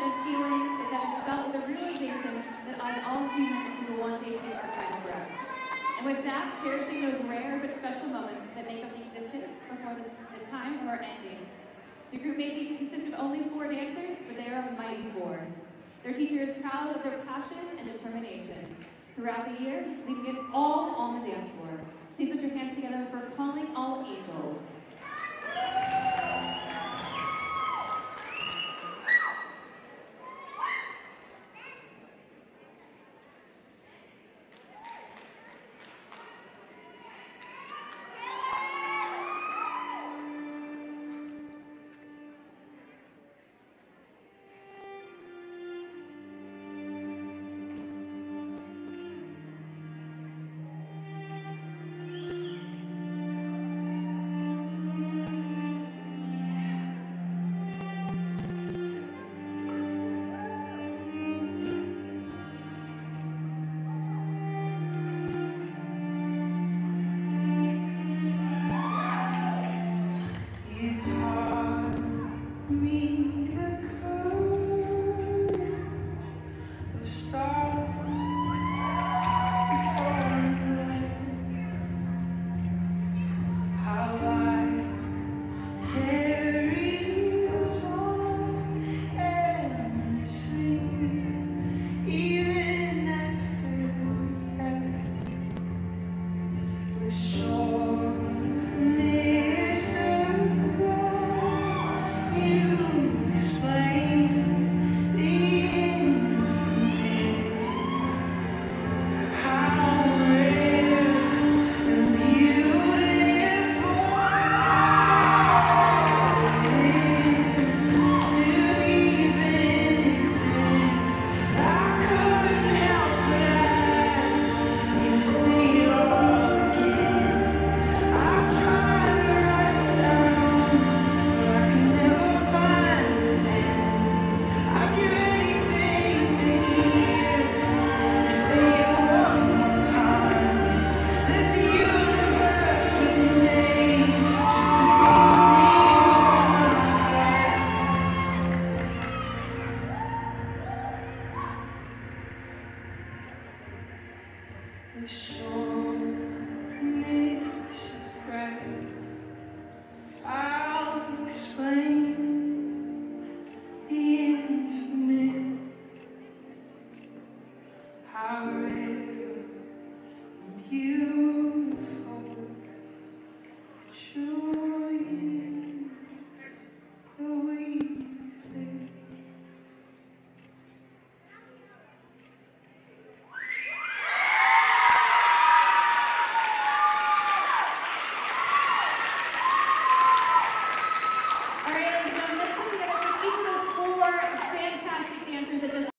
and feeling that that is felt with the realization that as all humans, we will one day take our final breath. And with that, cherishing those rare but special moments that make up the existence before the, the time of our ending. The group may be consist of only four dancers, but they are a mighty four. Their teacher is proud of their passion and determination. Throughout the year, leaving it all on the dance floor. Please put your hands 的胸 Sure.